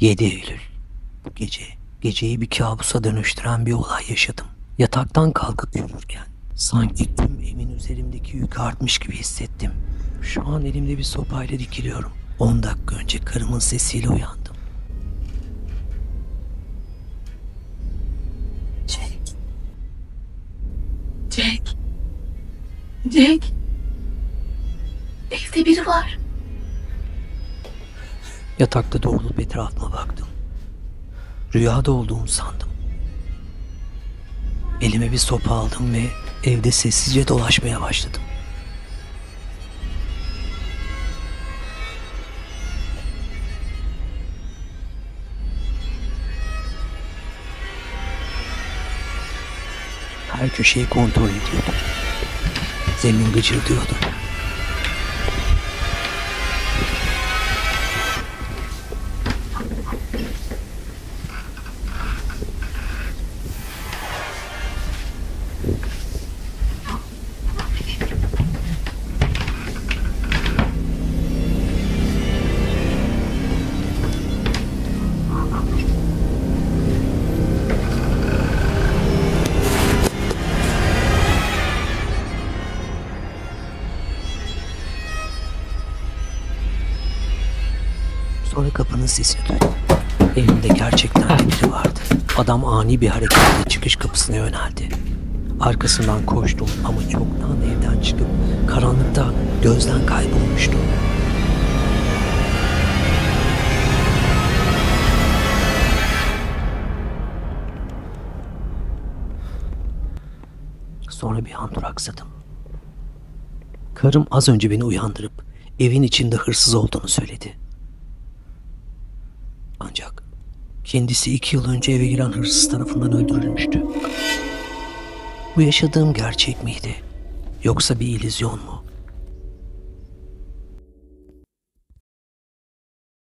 7 Eylül. Bu gece, geceyi bir kabusa dönüştüren bir olay yaşadım. Yataktan kalkıp yürürken sanki tüm evin üzerimdeki yük artmış gibi hissettim. Şu an elimde bir sopayla dikiliyorum. 10 dakika önce karımın sesiyle uyandım. Jack. Jack. Jack. Evde biri var. Yatakta doğrulup etrafıma baktım. Rüyada olduğumu sandım. Elime bir sopa aldım ve evde sessizce dolaşmaya başladım. Her köşeyi kontrol ediyordum. Zemin gıcırdıyordu. Sonra kapının sesini duydum. Evimde gerçekten de biri vardı. Adam ani bir hareketle çıkış kapısına yöneldi. Arkasından koştum ama çoktan evden çıkıp karanlıkta gözden kaybolmuştu. Sonra bir an duraksadım. Karım az önce beni uyandırıp evin içinde hırsız olduğunu söyledi. Ancak kendisi iki yıl önce eve giren hırsız tarafından öldürülmüştü. Bu yaşadığım gerçek miydi? Yoksa bir illüzyon mu?